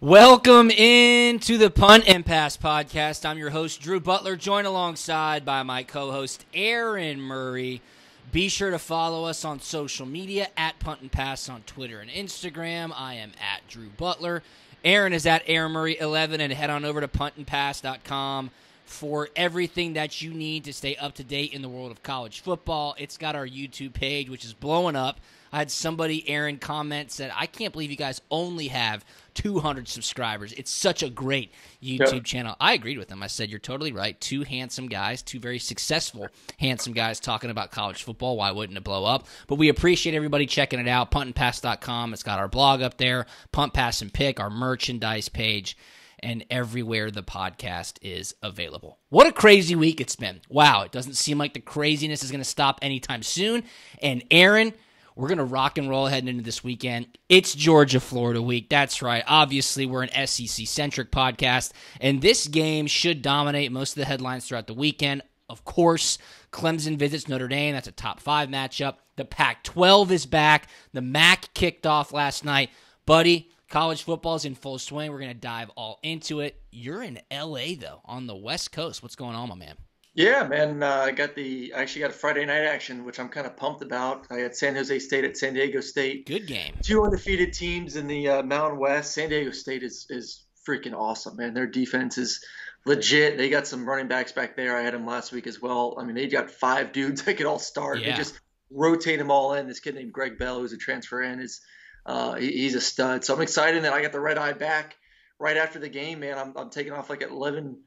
Welcome into the Punt and Pass podcast. I'm your host, Drew Butler, joined alongside by my co host, Aaron Murray. Be sure to follow us on social media at Punt and Pass on Twitter and Instagram. I am at Drew Butler. Aaron is at Aaron Murray 11 and head on over to puntandpass.com for everything that you need to stay up to date in the world of college football. It's got our YouTube page, which is blowing up. I had somebody, Aaron, comment said, I can't believe you guys only have 200 subscribers. It's such a great YouTube channel. I agreed with him. I said, You're totally right. Two handsome guys, two very successful, handsome guys talking about college football. Why wouldn't it blow up? But we appreciate everybody checking it out. Puntandpass.com. It's got our blog up there, Punt, Pass, and Pick, our merchandise page and everywhere the podcast is available. What a crazy week it's been. Wow, it doesn't seem like the craziness is going to stop anytime soon. And Aaron, we're going to rock and roll heading into this weekend. It's Georgia Florida week. That's right. Obviously, we're an SEC centric podcast, and this game should dominate most of the headlines throughout the weekend. Of course, Clemson visits Notre Dame. That's a top five matchup. The Pac 12 is back. The MAC kicked off last night. Buddy, college football is in full swing. We're going to dive all into it. You're in LA, though, on the West Coast. What's going on, my man? Yeah, man. Uh, I got the I actually got a Friday night action, which I'm kind of pumped about. I had San Jose State at San Diego State. Good game. Two undefeated teams in the uh, Mountain West. San Diego State is is freaking awesome, man. Their defense is legit. They got some running backs back there. I had them last week as well. I mean, they got five dudes that could all start. Yeah. They just rotate them all in. This kid named Greg Bell, who's a transfer in, is uh, he, he's a stud. So I'm excited that I got the red eye back right after the game, man. I'm, I'm taking off like at 11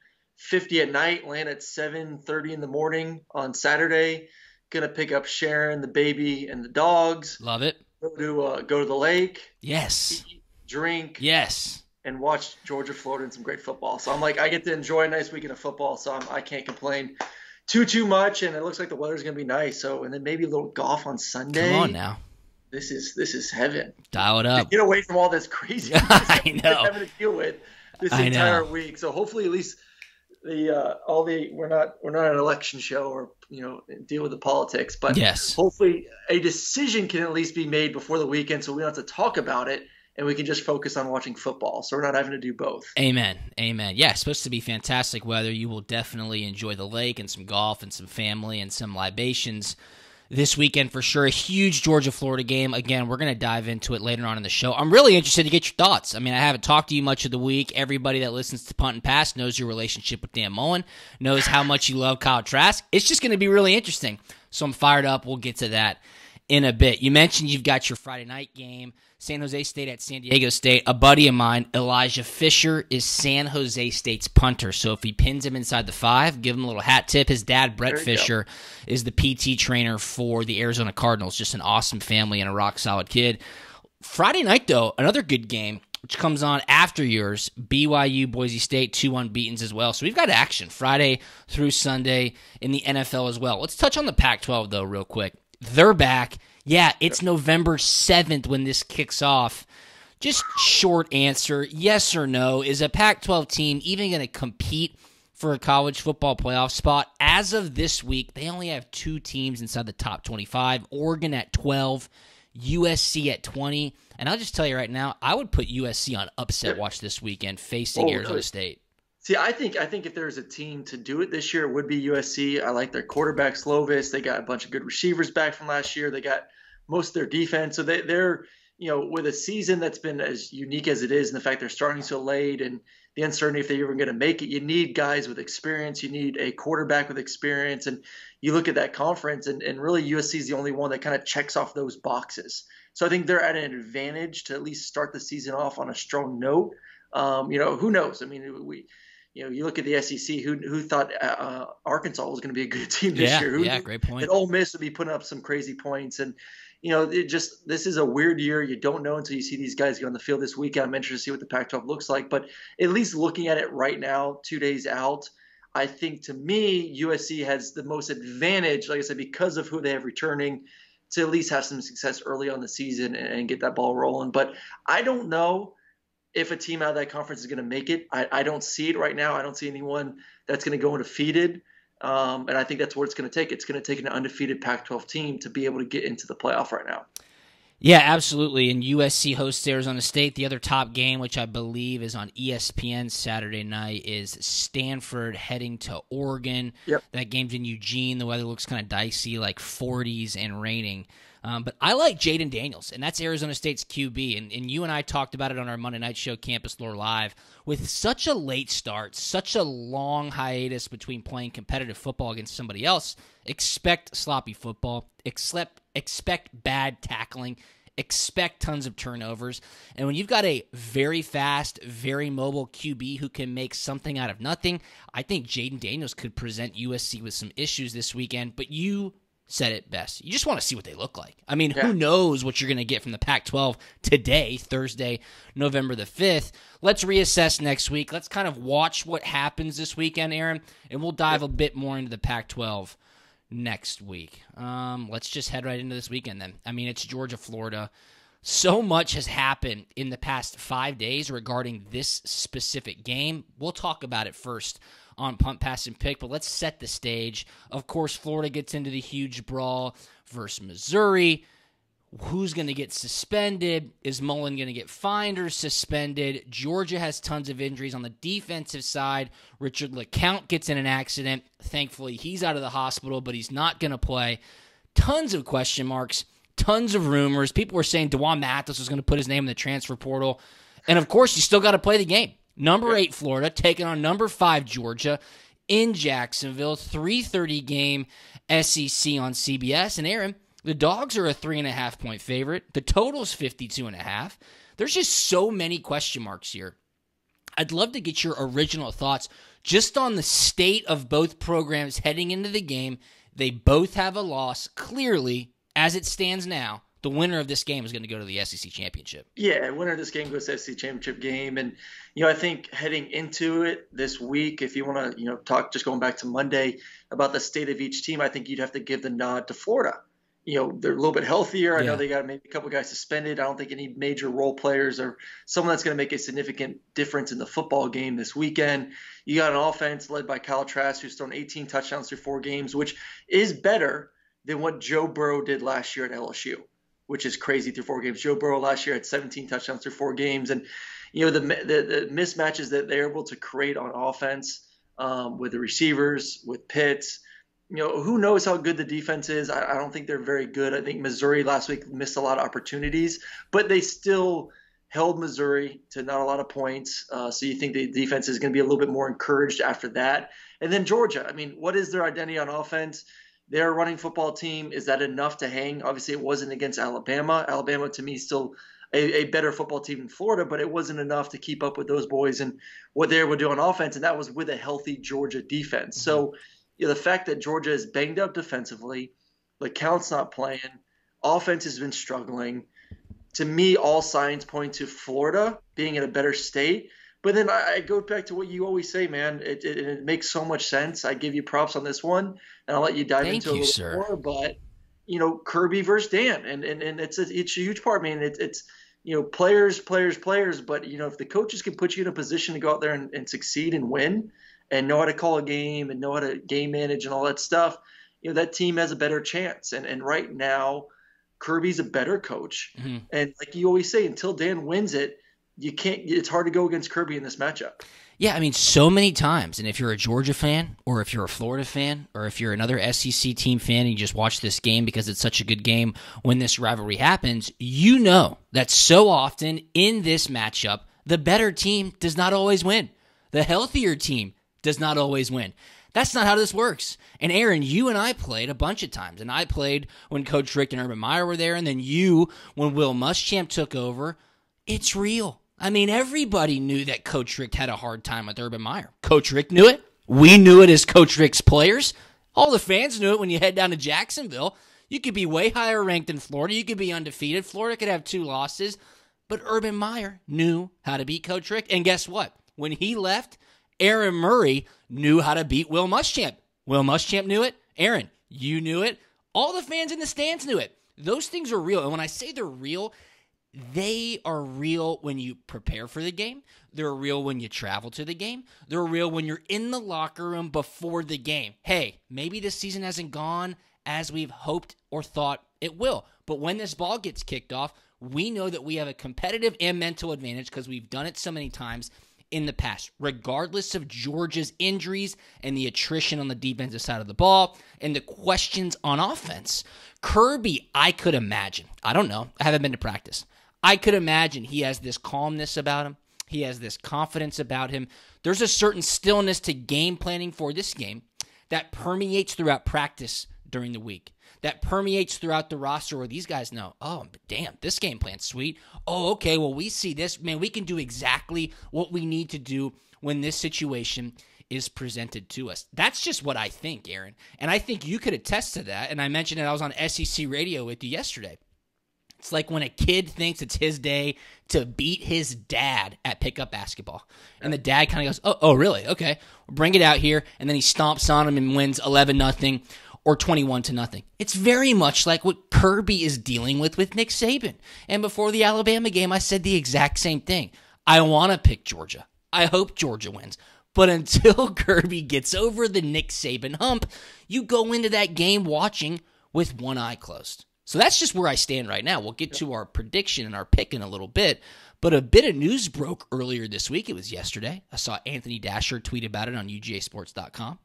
50 at night, land at 7:30 in the morning on Saturday. Gonna pick up Sharon, the baby, and the dogs. Love it. Go to uh, go to the lake. Yes. Eat, drink. Yes. And watch Georgia, Florida, and some great football. So I'm like, I get to enjoy a nice weekend of football. So I'm, I can't complain too too much. And it looks like the weather's gonna be nice. So and then maybe a little golf on Sunday. Come on now. This is this is heaven. Dial it up. get away from all this crazy. I know. Having to deal with this entire week. So hopefully at least the uh, all the we're not we're not an election show or you know deal with the politics, but yes, hopefully a decision can at least be made before the weekend, so we don't have to talk about it and we can just focus on watching football. So we're not having to do both. Amen. Amen. Yeah, it's supposed to be fantastic weather. You will definitely enjoy the lake and some golf and some family and some libations this weekend for sure. A huge Georgia Florida game. Again, we're going to dive into it later on in the show. I'm really interested to get your thoughts. I mean, I haven't talked to you much of the week. Everybody that listens to Punt and Pass knows your relationship with Dan Mullen, knows how much you love Kyle Trask. It's just going to be really interesting. So I'm fired up. We'll get to that in a bit. You mentioned you've got your Friday night game. San Jose State at San Diego State. A buddy of mine, Elijah Fisher, is San Jose State's punter. So if he pins him inside the five, give him a little hat tip. His dad, Brett Fisher, go. is the PT trainer for the Arizona Cardinals. Just an awesome family and a rock solid kid. Friday night, though, another good game which comes on after yours. BYU, Boise State, two unbeaten's as well. So we've got action Friday through Sunday in the NFL as well. Let's touch on the Pac 12, though, real quick. They're back. Yeah, it's November 7th when this kicks off. Just short answer yes or no. Is a Pac 12 team even going to compete for a college football playoff spot? As of this week, they only have two teams inside the top 25 Oregon at 12, USC at 20. And I'll just tell you right now, I would put USC on upset watch this weekend facing oh, Arizona State. See, I think I think if there's a team to do it this year, it would be USC. I like their quarterback Slovis. They got a bunch of good receivers back from last year. They got most of their defense, so they, they're you know with a season that's been as unique as it is, and the fact they're starting so late, and the uncertainty if they're even going to make it. You need guys with experience. You need a quarterback with experience, and you look at that conference, and, and really USC is the only one that kind of checks off those boxes. So I think they're at an advantage to at least start the season off on a strong note. Um, you know, who knows? I mean, we you know, you look at the SEC. Who who thought uh, uh Arkansas was going to be a good team this yeah, year? Who yeah, great point. That Ole Miss would be putting up some crazy points, and you know, it just this is a weird year. You don't know until you see these guys get on the field this weekend. I'm interested to see what the Pac-12 looks like, but at least looking at it right now, two days out, I think to me USC has the most advantage. Like I said, because of who they have returning, to at least have some success early on the season and, and get that ball rolling. But I don't know if a team out of that conference is going to make it. I, I, don't see it right now. I don't see anyone that's going to go undefeated. Um, and I think that's what it's going to take. It's going to take an undefeated Pac 12 team to be able to get into the playoff right now. Yeah, absolutely. And USC hosts Arizona State. The other top game, which I believe is on ESPN Saturday night, is Stanford heading to Oregon. Yep. That game's in Eugene. The weather looks kind of dicey, like 40s and raining. Um, but I like Jayden Daniels, and that's Arizona State's QB. And, and you and I talked about it on our Monday night show, Campus Lore Live. With such a late start, such a long hiatus between playing competitive football against somebody else, expect sloppy football, expect, expect bad tackling, expect tons of turnovers. And when you've got a very fast, very mobile QB who can make something out of nothing, I think Jayden Daniels could present USC with some issues this weekend. But you said it best. You just want to see what they look like. I mean, Yeah. who knows what you're going to get from the Pac 12 today, Thursday, November the 5th. Let's reassess next week. Let's kind of watch what happens this weekend, Aaron, and we'll dive a bit more into the Pac 12 next week. Um, let's just head right into this weekend then. I mean, it's Georgia, Florida. So much has happened in the past five days regarding this specific game. We'll talk about it first on Punt, Pass, and Pick, but let's set the stage. Of course, Florida gets into the huge brawl versus Missouri. Who's going to get suspended? Is Mullen going to get fined or suspended? Georgia has tons of injuries on the defensive side. Richard LeCounte gets in an accident. Thankfully, he's out of the hospital, but he's not going to play. Tons of question marks, tons of rumors. People were saying D'Wan Mathis was going to put his name in the transfer portal. And of course, you still got to play the game. Number eight, Florida, taking on number five, Georgia, in Jacksonville. 3:30 game, SEC on CBS. And Aaron, the dogs are a three and a half point favorite. The total's 52 and a half. There's just so many question marks here. I'd love to get your original thoughts just on the state of both programs heading into the game. They both have a loss. Clearly, as it stands now, the winner of this game is going to go to the SEC championship. Yeah, winner of this game goes to SEC championship game, and you know I think heading into it this week, if you want to you know talk just going back to Monday about the state of each team, I think you'd have to give the nod to Florida. You know they're a little bit healthier. I Yeah. know they got maybe a couple guys suspended. I don't think any major role players or someone that's going to make a significant difference in the football game this weekend. You got an offense led by Kyle Trask, who's thrown 18 touchdowns through four games, which is better than what Joe Burrow did last year at LSU which is crazy through four games. Joe Burrow last year had 17 touchdowns through four games, and you know the the, the mismatches that they're able to create on offense um, with the receivers, with Pitts. You know, who knows how good the defense is? I, I don't think they're very good. I think Missouri last week missed a lot of opportunities, but they still held Missouri to not a lot of points. Uh, so you think the defense is going to be a little bit more encouraged after that. And then Georgia. I mean, what is their identity on offense? They're running football team. Is that enough to hang? Obviously, it wasn't against Alabama. Alabama, to me, still a, a better football team in Florida, but it wasn't enough to keep up with those boys and what they were doing on offense, and that was with a healthy Georgia defense. Mm-hmm. So, you know, the fact that Georgia is banged up defensively, LeCounte's not playing, offense has been struggling. To me, all signs point to Florida being in a better state. But then I, I go back to what you always say, man. It, it, it makes so much sense. I give you props on this one, and I'll let you dive Thank into it a little sir. more. But you know, Kirby versus Dan, and and, and it's a, it's a huge part. I mean, it's it's you know, players, players, players. But you know, if the coaches can put you in a position to go out there and, and succeed and win, and know how to call a game and know how to game manage and all that stuff, you know, that team has a better chance. And and right now, Kirby's a better coach. Mhm. And like you always say, until Dan wins it, you can't. It's hard to go against Kirby in this matchup. Yeah, I mean, so many times. And if you're a Georgia fan, or if you're a Florida fan, or if you're another SEC team fan and you just watch this game because it's such a good game when this rivalry happens, you know that so often in this matchup, the better team does not always win. The healthier team does not always win. That's not how this works. And Aaron, you and I played a bunch of times. And I played when Coach Richt and Urban Meyer were there, and then you when Will Muschamp took over. It's real. I mean, everybody knew that Coach Richt had a hard time with Urban Meyer. Coach Richt knew it. We knew it as Coach Richt's players. All the fans knew it when you head down to Jacksonville. You could be way higher ranked than Florida. You could be undefeated. Florida could have two losses. But Urban Meyer knew how to beat Coach Richt. And guess what? When he left, Aaron Murray knew how to beat Will Muschamp. Will Muschamp knew it. Aaron, you knew it. All the fans in the stands knew it. Those things are real. And when I say they're real, they are real when you prepare for the game. They're real when you travel to the game. They're real when you're in the locker room before the game. Hey, maybe this season hasn't gone as we've hoped or thought It will. But when this ball gets kicked off, we know that we have a competitive and mental advantage because we've done it so many times in the past, regardless of Georgia's injuries and the attrition on the defensive side of the ball and the questions on offense. Kirby, I could imagine. I don't know. I haven't been to practice. I could imagine he has this calmness about him. He has this confidence about him. There's a certain stillness to game planning for this game that permeates throughout practice during the week that permeates throughout the roster where these guys know, oh, damn, this game plan's sweet. Oh, okay, well, we see this. Man, we can do exactly what we need to do when this situation is presented to us. That's just what I think, Aaron. And I think you could attest to that. And I mentioned it, I was on SEC radio with you yesterday. It's like when a kid thinks it's his day to beat his dad at pickup basketball. And the dad kind of goes, oh, oh, really? Okay. bring it out here. And then he stomps on him and wins 11 nothing or 21 to nothing. It's very much like what Kirby is dealing with with Nick Saban. And before the Alabama game, I said the exact same thing. I want to pick Georgia. I hope Georgia wins. But until Kirby gets over the Nick Saban hump, you go into that game watching with one eye closed. So that's just where I stand right now. We'll get to our prediction and our pick in a little bit. But a bit of news broke earlier this week. It was yesterday. I saw Anthony Dasher tweet about it on UGAsports.com.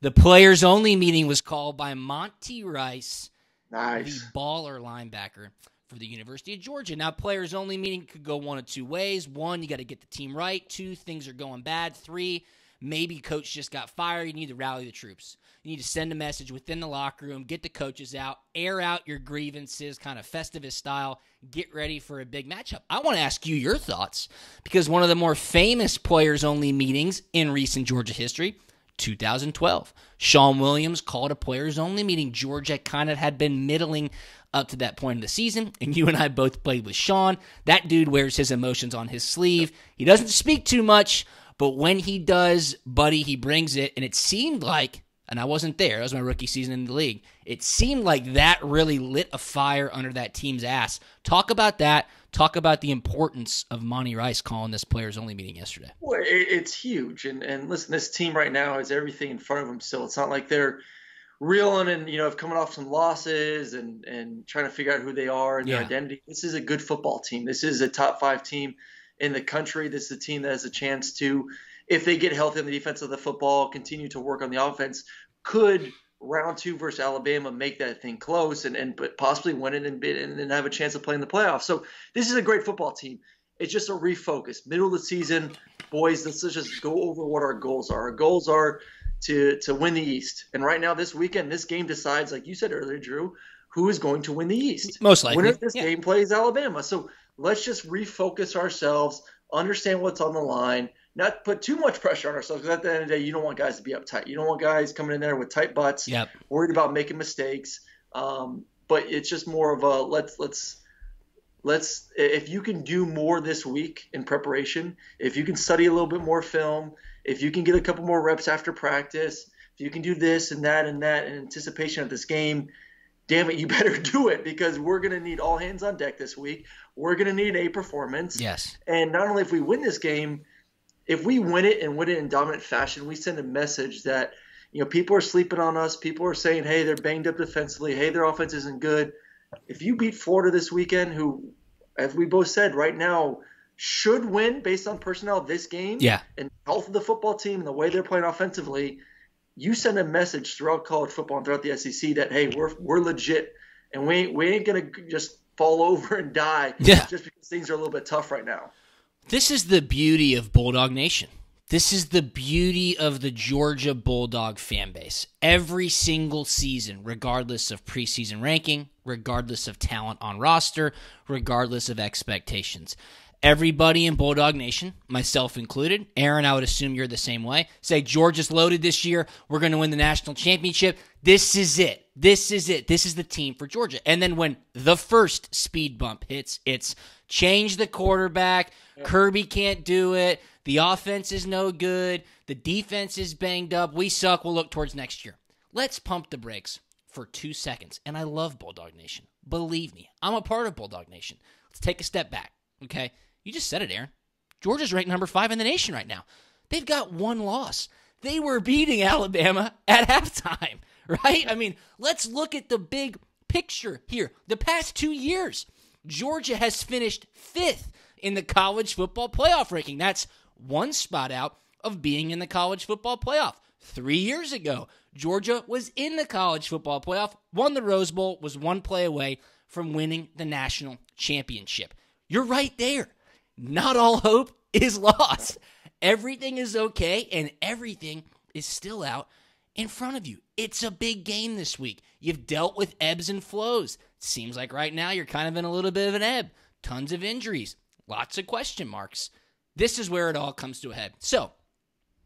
The players only meeting was called by Monty Rice, nice. the baller linebacker for the University of Georgia. Now, players only meeting could go one of two ways. One, you got to get the team right. Two, things are going bad. Three, maybe coach just got fired. You need to rally the troops. You need to send a message within the locker room, get the coaches out, air out your grievances, kind of Festivus style, get ready for a big matchup. I want to ask you your thoughts because one of the more famous players only meetings in recent Georgia history 2012. Shawn Williams called a players only meeting. Georgia kind of had been middling up to that point in the season, and you and I both played with Sean. That dude wears his emotions on his sleeve. He doesn't speak too much, but when he does, buddy, he brings it. And it seemed like, and I wasn't there, that was my rookie season in the league. It seemed like that really lit a fire under that team's ass. Talk about that talk about the importance of Monty Rice calling this players only meeting yesterday. Well, it's huge, and and listen, this team right now has everything in front of them. Still, it's not like they're reeling and you know coming off some losses and and trying to figure out who they are and yeah. their identity. This is a good football team. This is a top five team in the country. This is a team that has a chance to, if they get healthy on the defense of the football, continue to work on the offense, could round two versus Alabama make that thing close and, and possibly win it and, and, and have a chance of playing the playoffs. So this is a great football team. It's just a refocus. Middle of the season, boys, let's just go over what our goals are. Our goals are to to win the East. And right now, this weekend, this game decides, like you said earlier, Drew, who is going to win the East. Most likely. Winner of this yeah. game plays Alabama. So let's just refocus ourselves, understand what's on the line, not put too much pressure on ourselves because at the end of the day, you don't want guys to be uptight. You don't want guys coming in there with tight butts, yep. worried about making mistakes. Um, but it's just more of a let's let's let's if you can do more this week in preparation, if you can study a little bit more film, if you can get a couple more reps after practice, if you can do this and that and that in anticipation of this game, damn it, you better do it because we're going to need all hands on deck this week. We're going to need a performance. Yes. And not only if we win this game, if we win it and win it in dominant fashion, we send a message that you know people are sleeping on us. People are saying, "Hey, they're banged up defensively. Hey, their offense isn't good." If you beat Florida this weekend, who, as we both said, right now should win based on personnel this game, yeah, and health of the football team and the way they're playing offensively, you send a message throughout college football and throughout the SEC that hey, we're we're legit, and we ain't, we ain't gonna just fall over and die yeah. just because things are a little bit tough right now. This is the beauty of Bulldog Nation. This is the beauty of the Georgia Bulldog fan base. Every single season, regardless of preseason ranking, regardless of talent on roster, regardless of expectations, everybody in Bulldog Nation, myself included, Aaron, I would assume you're the same way, say Georgia's loaded this year. We're going to win the national championship. This is it. This is it. This is the team for Georgia. And then when the first speed bump hits, it's change the quarterback Kirby can't do it. The offense is no good. The defense is banged up. We suck. We'll look towards next year. Let's pump the brakes for two seconds. And I love Bulldog Nation. Believe me, I'm a part of Bulldog Nation. Let's take a step back. Okay. You just said it, Aaron. Georgia's ranked number five in the nation right now. They've got one loss. They were beating Alabama at halftime, right? I mean, let's look at the big picture here. The past two years, Georgia has finished fifth in the college football playoff ranking. That's one spot out of being in the college football playoff. Three years ago, Georgia was in the college football playoff, won the Rose Bowl, was one play away from winning the national championship. You're right there. Not all hope is lost. Everything is okay, and everything is still out in front of you. It's a big game this week. You've dealt with ebbs and flows. Seems like right now you're kind of in a little bit of an ebb. Tons of injuries, lots of question marks. This is where it all comes to a head. So,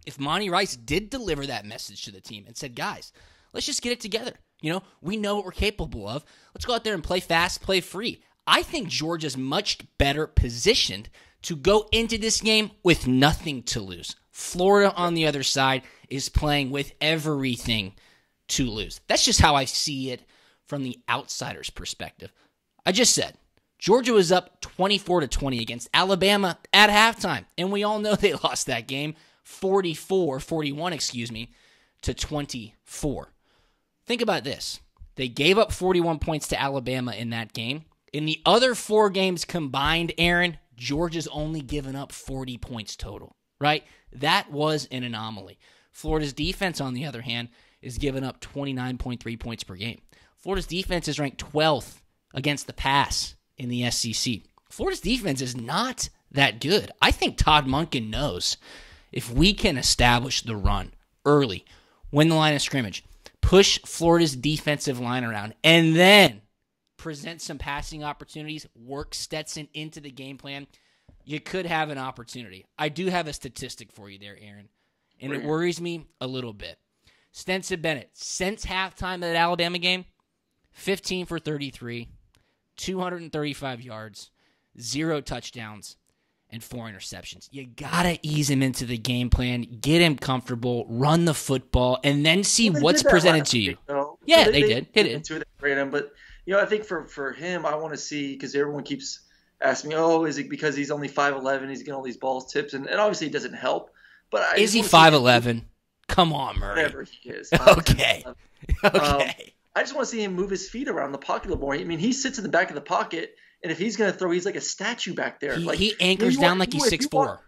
if Monty Rice did deliver that message to the team and said, guys, let's just get it together. You know, we know what we're capable of. Let's go out there and play fast, play free. I think Georgia's much better positioned to go into this game with nothing to lose. Florida on the other side is playing with everything to lose. That's just how I see it from the outsider's perspective. I just said Georgia was up 24 to 20 against Alabama at halftime, and we all know they lost that game 44 41, excuse me, to 24. Think about this. They gave up 41 points to Alabama in that game. In the other four games combined, Aaron, Georgia's only given up 40 points total, right? That was an anomaly. Florida's defense, on the other hand, is giving up 29.3 points per game. Florida's defense is ranked 12th against the pass in the SEC. Florida's defense is not that good. I think Todd Monken knows if we can establish the run early, win the line of scrimmage, push Florida's defensive line around, and then present some passing opportunities, work Stetson into the game plan, you could have an opportunity. I do have a statistic for you there, Aaron, and it worries me a little bit. Stetson Bennett, since halftime of that Alabama game, 15 for 33, 235 yards, zero touchdowns, and four interceptions. You gotta ease him into the game plan, get him comfortable, run the football, and then see Well, what's presented to you. Yeah, So they did. They did. Into it, him, but you know, I think for for him, I want to see because everyone keeps asking me, "Oh, is it because he's only five eleven? He's getting all these balls tips, and, and obviously it doesn't help." But I Is he wanna see him five eleven? Come on, Murray. Whatever he is. 5'10", Okay. 5'11". Um, okay. I just want to see him move his feet around the pocket a little more. I mean, he sits in the back of the pocket, and if he's going to throw, he's like a statue back there. he, like he anchors you down wa- like he's six four.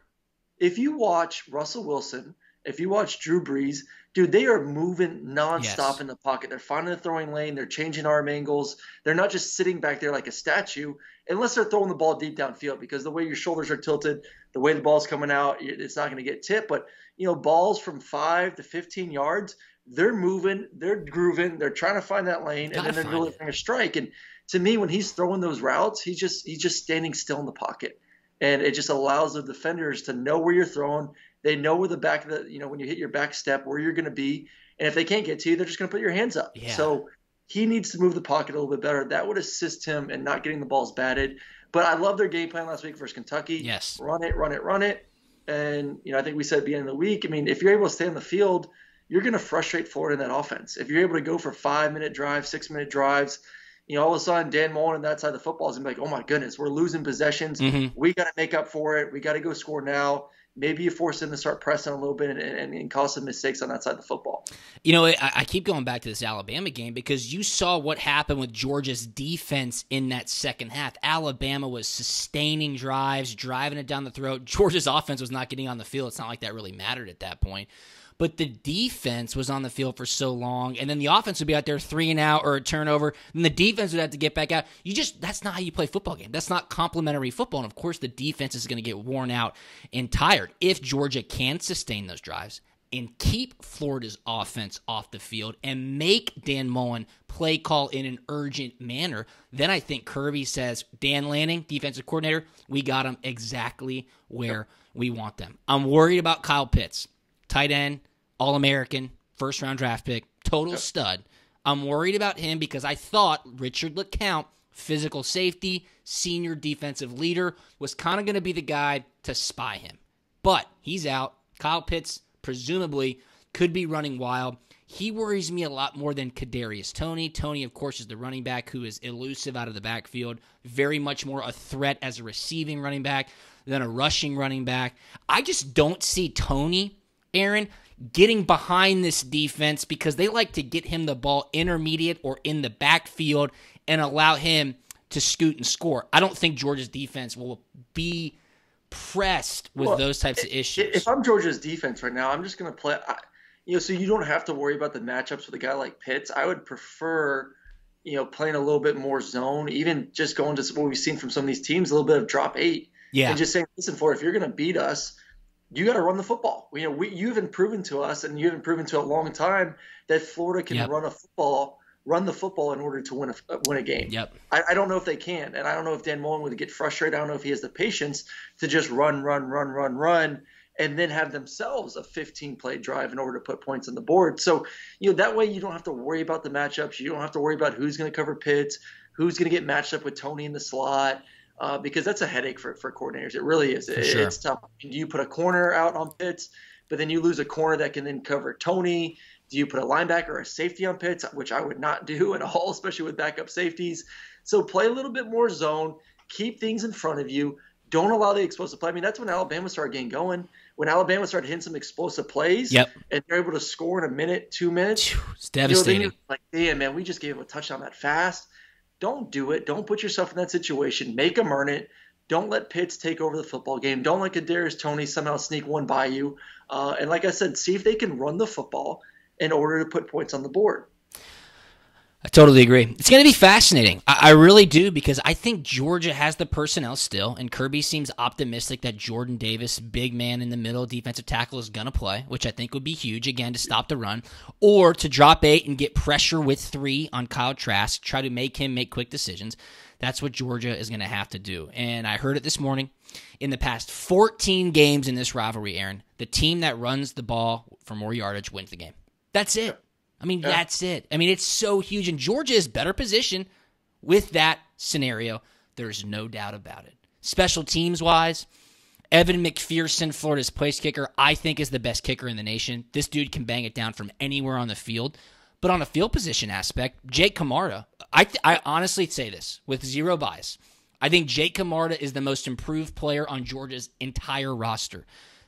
if you watch Russell Wilson, if you watch Drew Brees, dude, they are moving nonstop Yes. in the pocket. They're finding the throwing lane. They're changing arm angles. They're not just sitting back there like a statue, unless they're throwing the ball deep downfield. Because the way your shoulders are tilted, the way the ball's coming out, it's not going to get tipped. But you know, balls from five to 15 yards, they're moving, they're grooving, they're trying to find that lane, and then they're find it. delivering a strike. And to me, when he's throwing those routes, he's just he's just standing still in the pocket and it just allows the defenders to know where you're throwing. They know where the back of the, you know, when you hit your back step, where you're going to be. And if they can't get to you, they're just going to put your hands up. Yeah. So he needs to move the pocket a little bit better. That would assist him in not getting the balls batted. But I love their game plan last week versus Kentucky. Yes. Run it, run it, run it. And, you know, I think we said at the end of the week, I mean, if you're able to stay on the field, you're going to frustrate Florida in that offense. If you're able to go for five minute drives, six minute drives, you know, all of a sudden Dan Mullen on that side of the football is gonna be like, oh my goodness, we're losing possessions. Mhm. We got to make up for it. We got to go score now. Maybe you force them to start pressing a little bit and, and, and cause some mistakes on that side of the football. You know, I, I keep going back to this Alabama game because you saw what happened with Georgia's defense in that second half. Alabama was sustaining drives, driving it down the throat. Georgia's offense was not getting on the field. It's not like that really mattered at that point. But the defense was on the field for so long, and then the offense would be out there three and out or a turnover, and the defense would have to get back out. You just that's not how you play football game. That's not complementary football. And of course, the defense is going to get worn out and tired if Georgia can sustain those drives and keep Florida's offense off the field and make Dan Mullen play call in an urgent manner, then I think Kirby says, Dan Lanning, defensive coordinator, we got them exactly where we want them. I'm worried about Kyle Pitts, tight end, All American, first round draft pick, total stud. I'm worried about him because I thought Richard LeCounte, physical safety, senior defensive leader, was kind of going to be the guy to spy him. But he's out. Kyle Pitts presumably could be running wild. He worries me a lot more than Kadarius Toney. Toney, of course, is the running back who is elusive out of the backfield, very much more a threat as a receiving running back than a rushing running back. I just don't see Toney, Aaron, getting behind this defense because they like to get him the ball intermediate or in the backfield and allow him to scoot and score. I don't think Georgia's defense will be pressed with well, those types of issues. If I'm Georgia's defense right now, I'm just going to play. I, you know, so you don't have to worry about the matchups with a guy like Pitts. I would prefer, you know, playing a little bit more zone, even just going to what we've seen from some of these teams, a little bit of drop eight. Yeah. And just saying, listen, for if you're going to beat us, you got to run the football. You know, we, you haven't proven to us, and you haven't proven to a long time that Florida can yep. run a football, run the football in order to win a win a game. Yep. I, I, don't know if they can, and I don't know if Dan Mullen would get frustrated. I don't know if he has the patience to just run, run, run, run, run, and then have themselves a 15 play drive in order to put points on the board. So, you know, that way you don't have to worry about the matchups. You don't have to worry about who's going to cover Pitts, who's going to get matched up with Toney in the slot uh, because that's a headache for, for coordinators. It really is. It, sure. It's tough. Do you put a corner out on Pitts, but then you lose a corner that can then cover Toney? Do you put a linebacker or a safety on Pitts, which I would not do at all, especially with backup safeties? So play a little bit more zone, keep things in front of you. Don't allow the explosive play. I mean, that's when Alabama started getting going. When Alabama started hitting some explosive plays, yep. and they're able to score in a minute, two minutes, it's devastating. You know, like, damn, man, we just gave them a touchdown that fast. Don't do it. Don't put yourself in that situation. Make them earn it. Don't let Pitts take over the football game. Don't let Kadarius Toney somehow sneak one by you. Uh, and like I said, see if they can run the football in order to put points on the board. I totally agree. It's going to be fascinating. I, I, really do because I think Georgia has the personnel still, and Kirby seems optimistic that Jordan Davis, big man in the middle, defensive tackle, is going to play, which I think would be huge again to stop the run, or to drop eight and get pressure with three on Kyle Trask, try to make him make quick decisions. That's what Georgia is going to have to do. And I heard it this morning. In the past 14 games in this rivalry, Aaron, the team that runs the ball for more yardage wins the game. That's it. I mean, yeah. that's it. I mean, it's so huge. And Georgia is better positioned with that scenario. There's no doubt about it. Special teams wise, Evan McPherson, Florida's place kicker, I think is the best kicker in the nation. This dude can bang it down from anywhere on the field. But on a field position aspect, Jake Camarda, I, th- I honestly say this with zero bias. I think Jake Camarda is the most improved player on Georgia's entire roster.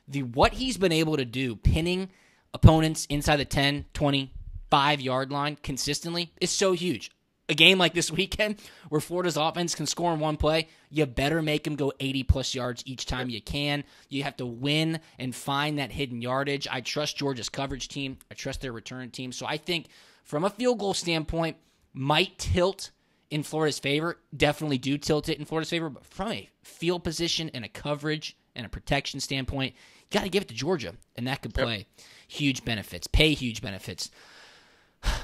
The what he's been able to do, pinning opponents inside the 10, 20, five yard line consistently is so huge. A game like this weekend where Florida's offense can score in one play, you better make them go 80 plus yards each time you can. You have to win and find that hidden yardage. I trust Georgia's coverage team. I trust their return team. So I think from a field goal standpoint, might tilt in Florida's favor. Definitely do tilt it in Florida's favor. But from a field position and a coverage and a protection standpoint, you got to give it to Georgia. And that could play yep. huge benefits, pay huge benefits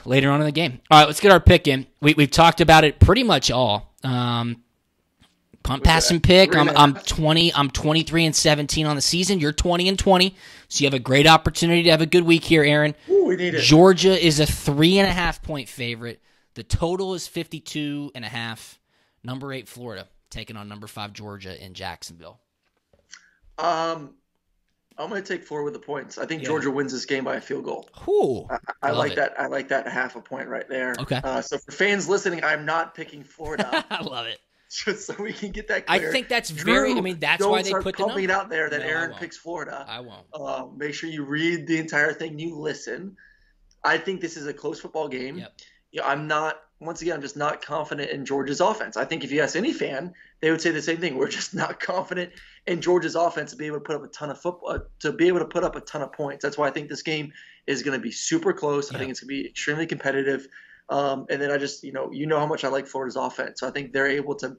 later on in the game. All right, let's get our pick in. We, we've talked about it pretty much all. Um, punt, pass, and pick. I'm, I'm 20. I'm 23 and 17 on the season. You're 20 and 20. So you have a great opportunity to have a good week here, Aaron. Ooh, we need it. Georgia is a three and a half point favorite. The total is 52 and a half. Number eight, Florida, taking on number five, Georgia in Jacksonville. Um, I'm going to take four with the points. I think yeah. Georgia wins this game by a field goal. Ooh, I, I like it. that. I like that half a point right there. Okay. Uh, so for fans listening, I'm not picking Florida. I love it. Just so we can get that clear. I think that's very. I mean, that's why they put the pumping out there that no, Aaron picks Florida. I won't. Uh, make sure you read the entire thing. You listen. I think this is a close football game. Yep. Yeah, I'm not once again, I'm just not confident in Georgia's offense. I think if you ask any fan, they would say the same thing. We're just not confident in Georgia's offense to be able to put up a ton of football, uh, to be able to put up a ton of points. That's why I think this game is going to be super close. Yeah. I think it's going to be extremely competitive. Um, and then I just, you know, you know how much I like Florida's offense, so I think they're able to,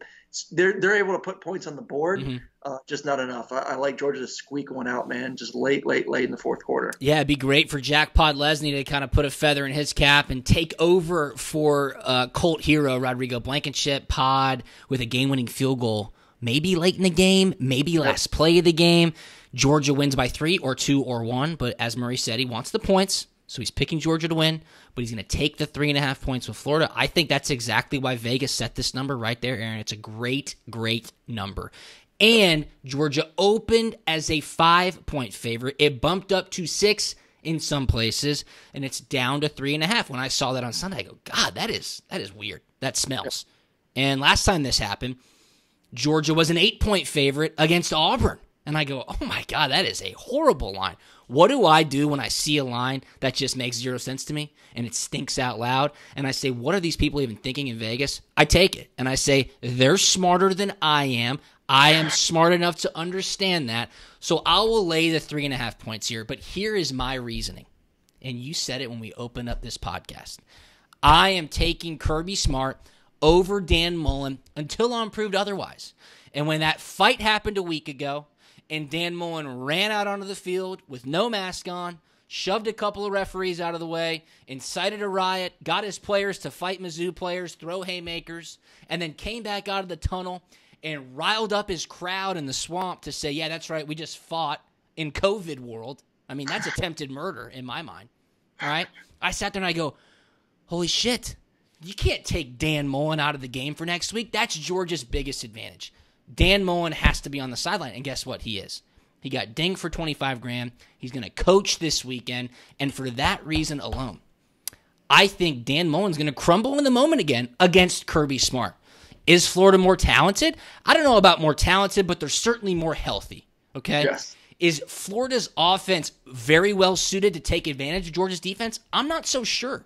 they're they're able to put points on the board, mm-hmm. uh, just not enough. I, I, like Georgia to squeak one out, man, just late, late, late in the fourth quarter. Yeah, it'd be great for Jack Podlesny to kind of put a feather in his cap and take over for uh, Colt hero Rodrigo Blankenship Pod with a game-winning field goal, maybe late in the game, maybe last play of the game. Georgia wins by three or two or one, but as Murray said, he wants the points. So he's picking Georgia to win, but he's going to take the three and a half points with Florida. I think that's exactly why Vegas set this number right there, Aaron. It's a great, great number. And Georgia opened as a five point favorite. It bumped up to six in some places, and it's down to three and a half. When I saw that on Sunday, I go, God, that is that is weird. That smells. And last time this happened, Georgia was an eight point favorite against Auburn. And I go, oh my God, that is a horrible line. What do I do when I see a line that just makes zero sense to me and it stinks out loud? And I say, what are these people even thinking in Vegas? I take it and I say, they're smarter than I am. I am smart enough to understand that. So I will lay the three and a half points here. But here is my reasoning. And you said it when we opened up this podcast. I am taking Kirby Smart over Dan Mullen until I'm proved otherwise. And when that fight happened a week ago, and Dan Mullen ran out onto the field with no mask on, shoved a couple of referees out of the way, incited a riot, got his players to fight Mizzou players, throw haymakers, and then came back out of the tunnel and riled up his crowd in the swamp to say, yeah, that's right, we just fought in COVID world. I mean, that's attempted murder in my mind. All right? I sat there and I go, holy shit, you can't take Dan Mullen out of the game for next week. That's Georgia's biggest advantage. Dan Mullen has to be on the sideline, and guess what? He is. He got dinged for 25 grand. He's going to coach this weekend, and for that reason alone, I think Dan Mullen's going to crumble in the moment again against Kirby Smart. Is Florida more talented? I don't know about more talented, but they're certainly more healthy. Okay? Yes. Is Florida's offense very well suited to take advantage of Georgia's defense? I'm not so sure.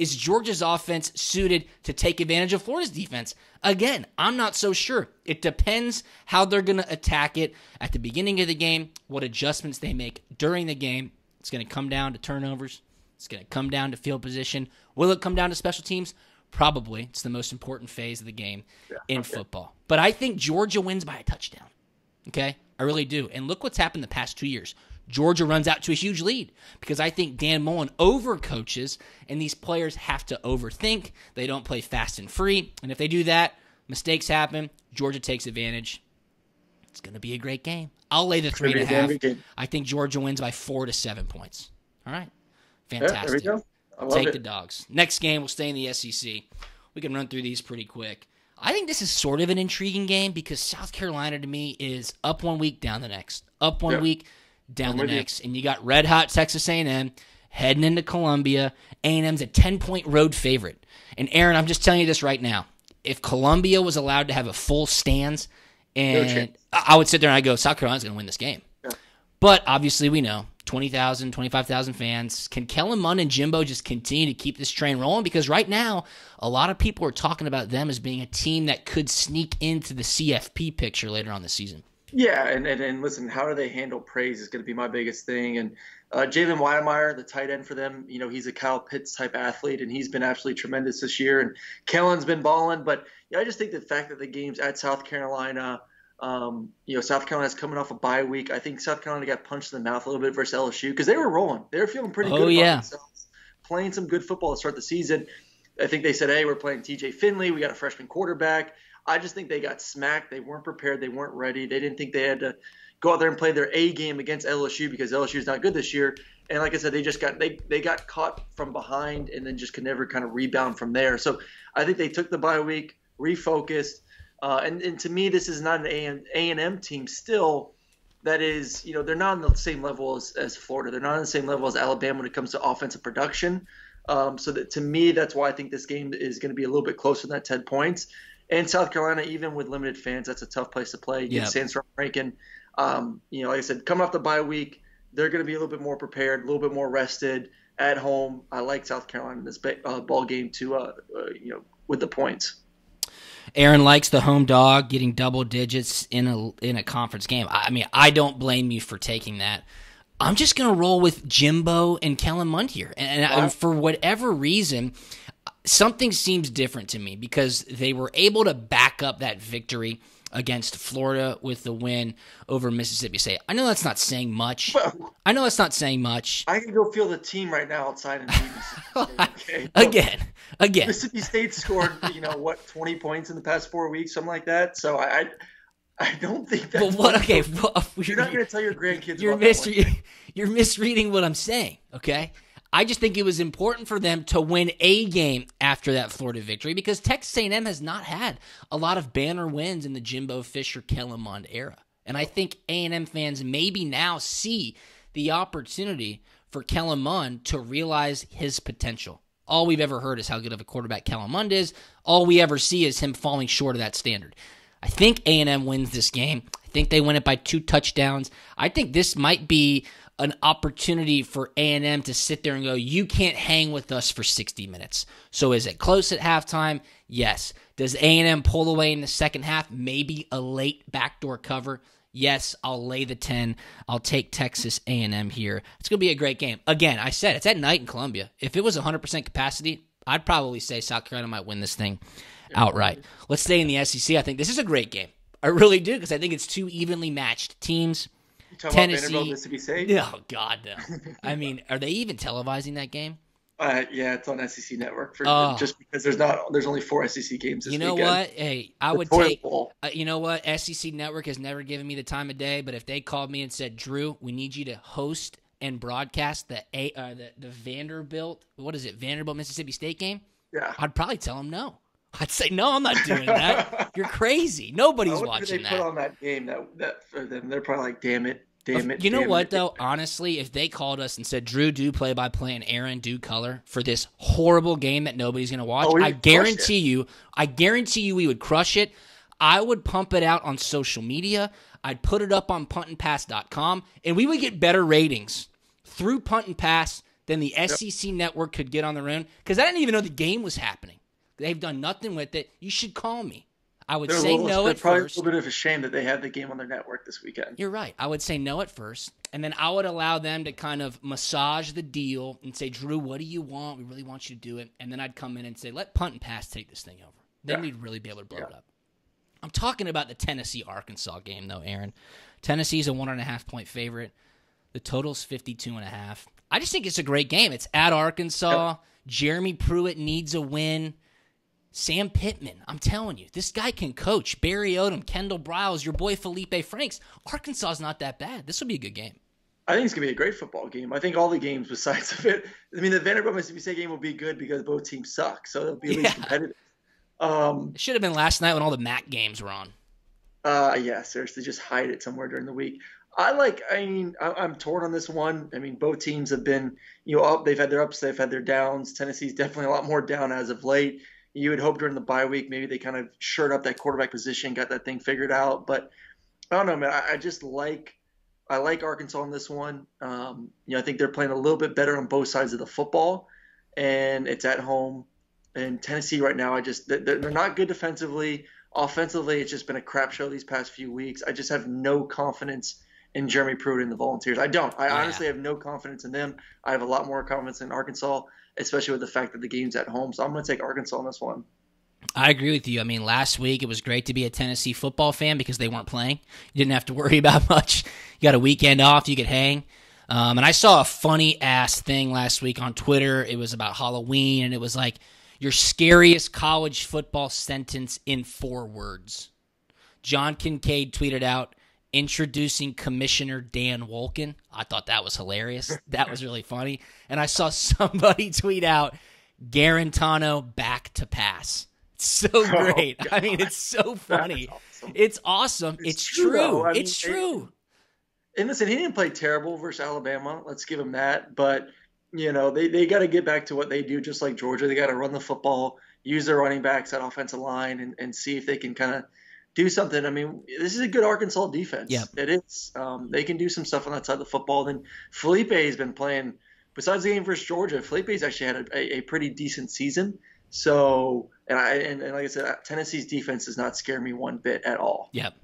Is Georgia's offense suited to take advantage of Florida's defense? Again, I'm not so sure. It depends how they're going to attack it at the beginning of the game, what adjustments they make during the game. It's going to come down to turnovers. It's going to come down to field position. Will it come down to special teams? Probably. It's the most important phase of the game yeah, in okay. football. But I think Georgia wins by a touchdown. Okay? I really do. And look what's happened the past two years. Georgia runs out to a huge lead because I think Dan Mullen overcoaches, and these players have to overthink. They don't play fast and free. And if they do that, mistakes happen. Georgia takes advantage. It's going to be a great game. I'll lay the three and a half. I think Georgia wins by four to seven points. All right. Fantastic. Yeah, Take it. the dogs. Next game, we'll stay in the SEC. We can run through these pretty quick. I think this is sort of an intriguing game because South Carolina to me is up one week, down the next. Up one week, down the next, you. and you got red hot Texas A&M heading into Columbia. A&M's a ten point road favorite, and Aaron, I'm just telling you this right now. If Columbia was allowed to have a full stands, and no I would sit there and I go, South Carolina's going to win this game. Yeah. But obviously, we know 20,000, 25,000 fans. Can Kellen Mond and Jimbo just continue to keep this train rolling? Because right now, a lot of people are talking about them as being a team that could sneak into the CFP picture later on the season. Yeah, and, and, and listen, how do they handle praise is going to be my biggest thing. And uh, Jalen Wydermyer, the tight end for them, you know, he's a Kyle Pitts type athlete, and he's been absolutely tremendous this year. And Kellen's been balling, but you know, I just think the fact that the game's at South Carolina, um, you know, South Carolina's coming off a bye week. I think South Carolina got punched in the mouth a little bit versus LSU because they were rolling. They were feeling pretty oh, good yeah. themselves, playing some good football to start the season. I think they said, "Hey, we're playing T.J. Finley. We got a freshman quarterback." I just think they got smacked. They weren't prepared. They weren't ready. They didn't think they had to go out there and play their A game against LSU because LSU is not good this year. And like I said, they just got they they got caught from behind and then just could never kind of rebound from there. So I think they took the bye week, refocused, uh, and and to me this is not an A and M team still. That is, you know, they're not on the same level as, as Florida. They're not on the same level as Alabama when it comes to offensive production. Um, so that to me, that's why I think this game is going to be a little bit closer than that 10 points and South Carolina, even with limited fans, that's a tough place to play against yep. Sandstrom Rankin. Um, you know, like I said, coming off the bye week, they're going to be a little bit more prepared, a little bit more rested at home. I like South Carolina in this uh, ball game to, uh, uh, you know, with the points. Aaron likes the home dog getting double digits in a in a conference game. I mean, I don't blame you for taking that. I'm just going to roll with Jimbo and Kellen Mond here, and, and wow. for whatever reason, something seems different to me because they were able to back up that victory against Florida with the win over Mississippi State. I know that's not saying much. Well, I know that's not saying much. I can go feel the team right now outside in Mississippi Okay. again, again. Mississippi State scored, you know, what, 20 points in the past four weeks, something like that. So I, I don't think that's. But what? Okay, well, you're not going to tell your grandkids. You're misreading. You're misreading what I'm saying. Okay. I just think it was important for them to win a game after that Florida victory because Texas A&M has not had a lot of banner wins in the Jimbo Fisher Kellen Mond era. And I think A&M fans maybe now see the opportunity for Kellen Mond to realize his potential. All we've ever heard is how good of a quarterback Kellen Mond is. All we ever see is him falling short of that standard. I think A&M wins this game. I think they win it by two touchdowns. I think this might be an opportunity for A&M to sit there and go, you can't hang with us for 60 minutes. So is it close at halftime? Yes. Does A&M pull away in the second half? Maybe a late backdoor cover. Yes, I'll lay the 10. I'll take Texas A&M here. It's going to be a great game. Again, I said it's at night in Columbia. If it was 100% capacity, I'd probably say South Carolina might win this thing outright. Let's stay in the SEC. I think this is a great game. I really do because I think it's two evenly matched teams. Tennessee, Mississippi State. Oh God, no. I mean, are they even televising that game? Uh, yeah, it's on SEC Network for oh. just because there's not there's only four SEC games. you know weekend. what? Hey, I would take. Uh, you know what? SEC Network has never given me the time of day, but if they called me and said, "Drew, we need you to host and broadcast the a uh, the, the Vanderbilt, what is it, Vanderbilt Mississippi State game?" Yeah, I'd probably tell them no. I'd say no, I'm not doing that. You're crazy. Nobody's watching they that. Put on that game that that for them, they're probably like, "Damn it." Damn it, you know what it. though? Honestly, if they called us and said, "Drew, do play by play and Aaron do color for this horrible game that nobody's going to watch," oh, I guarantee you, I guarantee you, we would crush it. I would pump it out on social media. I'd put it up on puntandpass.com, and we would get better ratings through punt and pass than the yep. SEC network could get on their own. Because I didn't even know the game was happening. They've done nothing with it. You should call me. I would say little, no at probably first. a little bit of a shame that they had the game on their network this weekend. You're right. I would say no at first, and then I would allow them to kind of massage the deal and say, Drew, what do you want? We really want you to do it. And then I'd come in and say, let punt and pass take this thing over. Then yeah. we'd really be able to blow yeah. it up. I'm talking about the Tennessee Arkansas game, though, Aaron. Tennessee's a one and a half point favorite. The total's 52 and a half. I just think it's a great game. It's at Arkansas. Yep. Jeremy Pruitt needs a win. Sam Pittman, I'm telling you, this guy can coach. Barry Odom, Kendall Briles, your boy Felipe Franks. Arkansas is not that bad. This will be a good game. I think it's gonna be a great football game. I think all the games besides of it. I mean, the Vanderbilt Mississippi State game will be good because both teams suck, so it'll be at least competitive. Um, it should have been last night when all the MAC games were on. Uh, yeah, seriously, just hide it somewhere during the week. I like. I mean, I, am torn on this one. I mean, both teams have been, you know, up. They've had their ups. They've had their downs. Tennessee's definitely a lot more down as of late you would hope during the bye week maybe they kind of shirt up that quarterback position, got that thing figured out. But I don't know, man. I, I just like I like Arkansas on this one. Um, you know, I think they're playing a little bit better on both sides of the football, and it's at home. And Tennessee right now, I just they're not good defensively. Offensively, it's just been a crap show these past few weeks. I just have no confidence in Jeremy Pruitt and the Volunteers. I don't. I yeah. honestly have no confidence in them. I have a lot more confidence in Arkansas especially with the fact that the game's at home. So I'm going to take Arkansas on this one. I agree with you. I mean, last week it was great to be a Tennessee football fan because they weren't playing. You didn't have to worry about much. You got a weekend off, you could hang. Um, and I saw a funny ass thing last week on Twitter. It was about Halloween, and it was like your scariest college football sentence in four words. John Kincaid tweeted out, introducing Commissioner Dan Wolken. I thought that was hilarious. That was really funny. And I saw somebody tweet out Guarantano back to pass. It's so oh, great. Oh, I mean, it's so funny. Awesome. It's awesome. It's, it's true. true. I mean, it's true. And listen, he didn't play terrible versus Alabama. Let's give him that. But, you know, they, they got to get back to what they do, just like Georgia. They got to run the football, use their running backs, that offensive line, and, and see if they can kind of – do something. I mean, this is a good Arkansas defense. Yeah, it is. Um, they can do some stuff on that side of the football. Then Felipe has been playing. Besides the game versus Georgia, Felipe's actually had a, a pretty decent season. So, and I and, and, like I said, Tennessee's defense does not scare me one bit at all. Yep.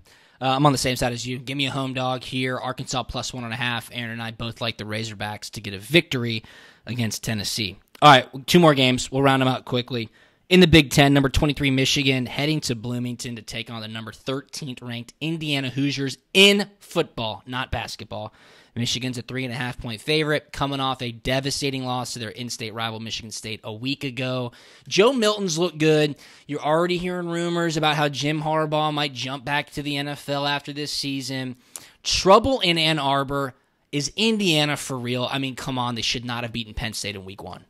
Uh, I'm on the same side as you. Give me a home dog here. Arkansas plus one and a half. Aaron and I both like the Razorbacks to get a victory against Tennessee. All right, two more games. We'll round them out quickly. In the Big Ten, number 23 Michigan heading to Bloomington to take on the number 13th ranked Indiana Hoosiers in football, not basketball. Michigan's a three and a half point favorite, coming off a devastating loss to their in state rival Michigan State a week ago. Joe Milton's looked good. You're already hearing rumors about how Jim Harbaugh might jump back to the NFL after this season. Trouble in Ann Arbor. Is Indiana for real? I mean, come on, they should not have beaten Penn State in week one.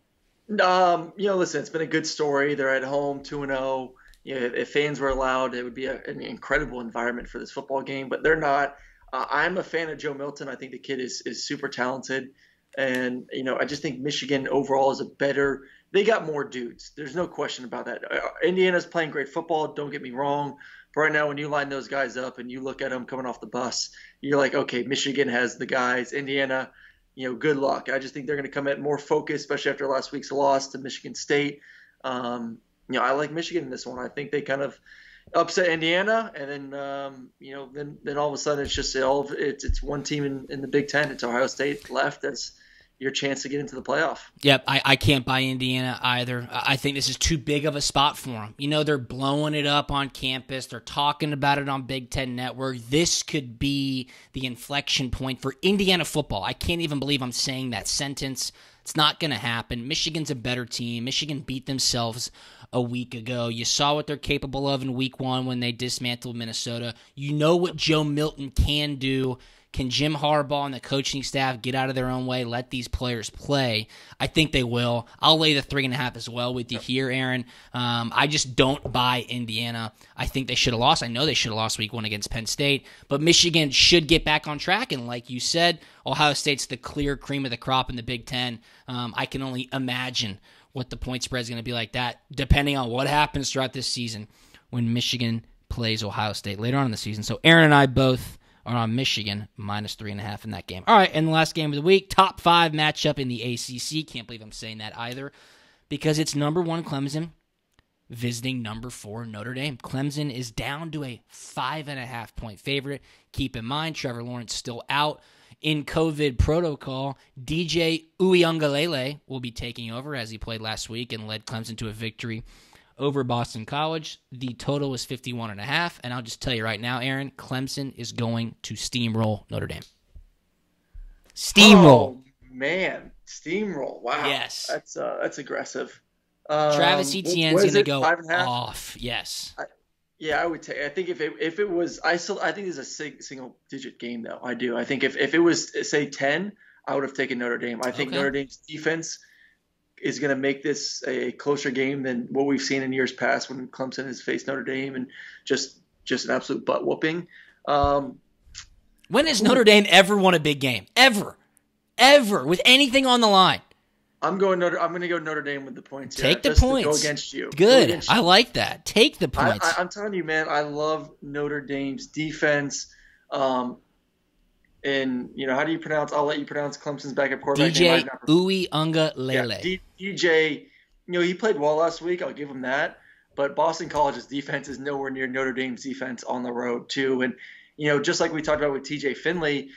Um, you know, listen, it's been a good story. They're at home, two and zero. Oh. You know, if, fans were allowed, it would be a, an incredible environment for this football game. But they're not. Uh, I'm a fan of Joe Milton. I think the kid is is super talented, and you know, I just think Michigan overall is a better. They got more dudes. There's no question about that. Uh, Indiana's playing great football. Don't get me wrong. But right now, when you line those guys up and you look at them coming off the bus, you're like, okay, Michigan has the guys. Indiana you know, good luck. I just think they're going to come at more focus, especially after last week's loss to Michigan State. Um, you know, I like Michigan in this one. I think they kind of upset Indiana, and then um, you know, then then all of a sudden it's just all of, it's it's one team in, in the Big Ten. It's Ohio State left. That's your chance to get into the playoff. Yep, I, I can't buy Indiana either. I think this is too big of a spot for them. You know, they're blowing it up on campus. They're talking about it on Big Ten Network. This could be the inflection point for Indiana football. I can't even believe I'm saying that sentence. It's not going to happen. Michigan's a better team. Michigan beat themselves a week ago. You saw what they're capable of in week one when they dismantled Minnesota. You know what Joe Milton can do can Jim Harbaugh and the coaching staff get out of their own way, let these players play? I think they will. I'll lay the three and a half as well with you here, Aaron. Um, I just don't buy Indiana. I think they should have lost. I know they should have lost week one against Penn State, but Michigan should get back on track. And like you said, Ohio State's the clear cream of the crop in the Big Ten. Um, I can only imagine what the point spread is going to be like that, depending on what happens throughout this season when Michigan plays Ohio State later on in the season. So Aaron and I both are on Michigan minus three and a half in that game. All right, and the last game of the week, top five matchup in the ACC. Can't believe I'm saying that either, because it's number one Clemson visiting number four Notre Dame. Clemson is down to a five and a half point favorite. Keep in mind, Trevor Lawrence still out in COVID protocol. DJ Uiagalelei will be taking over as he played last week and led Clemson to a victory over Boston College. The total was 51 and a half, and I'll just tell you right now, Aaron, Clemson is going to steamroll Notre Dame. Steamroll. Oh, man, steamroll. Wow. Yes. That's uh, that's aggressive. Um, Travis Etienne's going to go off. Yes. I, yeah, I would take. I think if it if it was, I still I think it's a sig- single digit game though. I do. I think if if it was say ten, I would have taken Notre Dame. I think Okay. Notre Dame's defense is going to make this a closer game than what we've seen in years past when Clemson has faced Notre Dame and just just an absolute butt whooping. Um, When has Notre Dame ever won a big game? Ever. Ever. With anything on the line. I'm going Notre. I'm going to go Notre Dame with the points. here, Take the points. go against you. Good. against I like that. Take the points. I, I'm telling you, man. I love Notre Dame's defense. Um, and you know, how do you pronounce? I'll let you pronounce Clemson's backup quarterback. DJ I've never- Uwe Unga Yeah, Lele. D- DJ. You know, he played well last week. I'll give him that. But Boston College's defense is nowhere near Notre Dame's defense on the road too. And you know, just like we talked about with TJ Finley,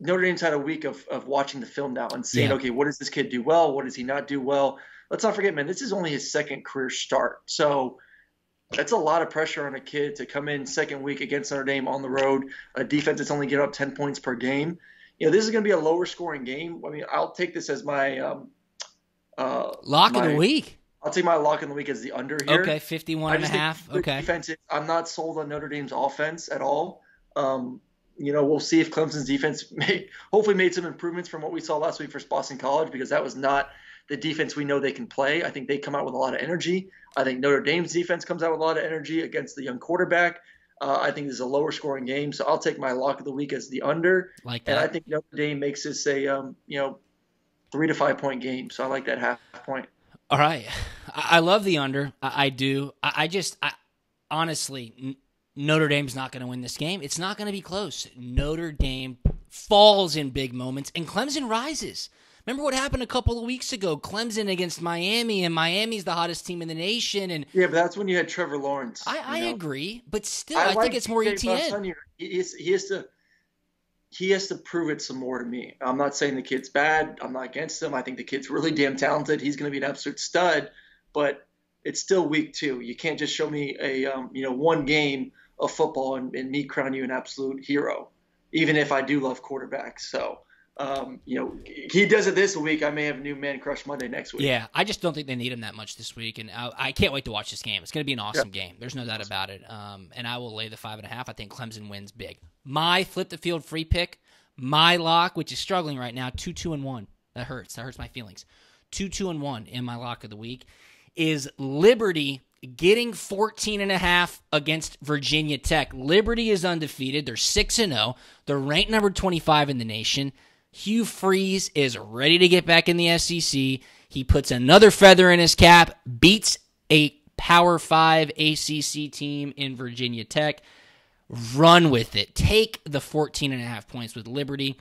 Notre Dame's had a week of, of watching the film now and saying, Yeah. okay, what does this kid do well? What does he not do well? Let's not forget, man, this is only his second career start. So that's a lot of pressure on a kid to come in second week against Notre Dame on the road, a defense that's only getting up 10 points per game. You know, this is going to be a lower scoring game. I mean, I'll take this as my um, uh, Lock of the week. I'll take my lock in the week as the under here. Okay, 51 and a half. Okay. Defense, is- I'm not sold on Notre Dame's offense at all. Um, you know, we'll see if Clemson's defense made, hopefully made some improvements from what we saw last week for Boston College because that was not the defense we know they can play. I think they come out with a lot of energy. I think Notre Dame's defense comes out with a lot of energy against the young quarterback. Uh, I think this is a lower scoring game, so I'll take my lock of the week as the under, Like that. and I think Notre Dame makes this a um, you know three to five point game. So I like that half point. All right. I, I love the under. I, I do. I, I just, I, honestly, N- Notre Dame's not going to win this game. It's not going to be close. Notre Dame falls in big moments, and Clemson rises. Remember what happened a couple of weeks ago? Clemson against Miami, and Miami's the hottest team in the nation. And Yeah, but that's when you had Trevor Lawrence. I, I know? agree, but still, I, like think it's more TJ, but I'm ETN. He he has to he has to prove it some more to me. I'm not saying the kid's bad. I'm not against him. I think the kid's really damn talented. He's going to be an absolute stud, but it's still week two. You can't just show me a um, you know one game of football and, and me crown you an absolute hero, even if I do love quarterbacks. So. Um, you know, he does it this week. I may have a new man crush Monday next week. Yeah, I just don't think they need him that much this week, and I, I can't wait to watch this game. It's going to be an awesome game. There's no doubt about it. Um, and I will lay the five and a half. I think Clemson wins big. My flip the field free pick, my lock, which is struggling right now, two two and one. That hurts. That hurts my feelings. Two two and one in my lock of the week is Liberty getting 14 and a half against Virginia Tech. Liberty is undefeated. They're 6 and 0. They're ranked number 25 in the nation. Hugh Freeze is ready to get back in the SEC. He puts another feather in his cap, beats a Power 5 ACC team in Virginia Tech. Run with it. Take the 14 and a half points with Liberty.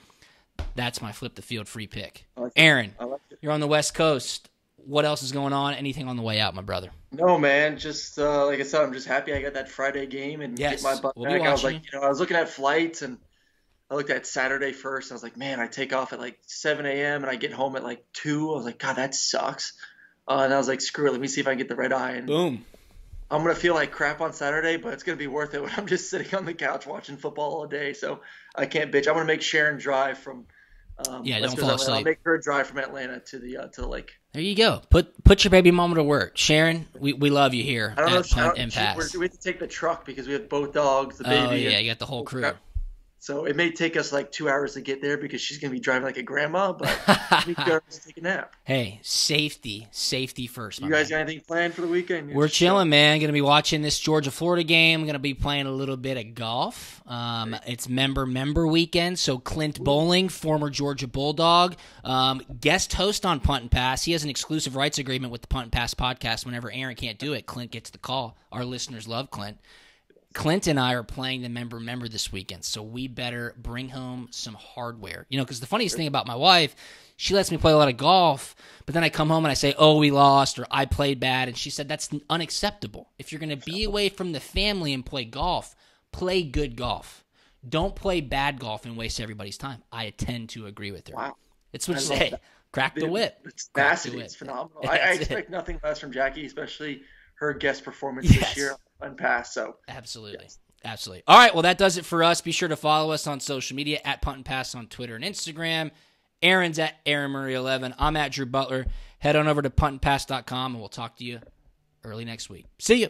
That's my flip the field free pick. like Aaron, like you're on the West Coast. What else is going on? Anything on the way out, my brother? No, man. Just uh, like I said, I'm just happy I got that Friday game and Yes, get my butt we'll be back. I was like, you know, I was looking at flights and I looked at Saturday first. I was like, man, I take off at like 7 a.m. and I get home at like 2. I was like, God, that sucks. Uh, and I was like, screw it. Let me see if I can get the red eye. And Boom. I'm gonna feel like crap on Saturday, but it's gonna be worth it when I'm just sitting on the couch watching football all day. So I can't bitch. I'm gonna make Sharon drive from. Um, Yeah, don't fall Atlanta. I'll make her drive from Atlanta to the uh, to the lake. There you go. Put put your baby mama to work. Sharon, we, we love you here I don't know. at If, I don't, she, we have to take the truck because we have both dogs, the baby. Oh yeah, you got the whole crew. crap. So it may take us like two hours to get there because she's gonna be driving like a grandma, but we can take a nap. hey, safety, safety first. You guys man. got anything planned for the weekend? We're chilling, man. Going to be watching this Georgia Florida game. Going to be playing a little bit of golf. Um, it's member member weekend, so Clint Boling, former Georgia Bulldog, um, guest host on Punt and Pass. He has an exclusive rights agreement with the Punt and Pass podcast. Whenever Aaron can't do it, Clint gets the call. Our listeners love Clint. Clint and I are playing the member member this weekend, so we better bring home some hardware. You know, because the funniest thing about my wife, she lets me play a lot of golf, but then I come home and I say, "Oh, we lost," or "I played bad," and she said that's unacceptable. If you're going to be away from the family and play golf, play good golf. Don't play bad golf and waste everybody's time. I tend to agree with her. Wow. It's what I you say. that. Crack the whip. It's Crack the whip. It's phenomenal. I, I That's it. expect nothing less from Jackie, especially her guest performance Yes. this year on Punt Pass. So Absolutely. Absolutely. All right. Well, that does it for us. Be sure to follow us on social media at Punt and Pass on Twitter and Instagram. Aaron's at Aaron Murray 11. I'm at Drew Butler. Head on over to puntandpass.com and we'll talk to you early next week. See you.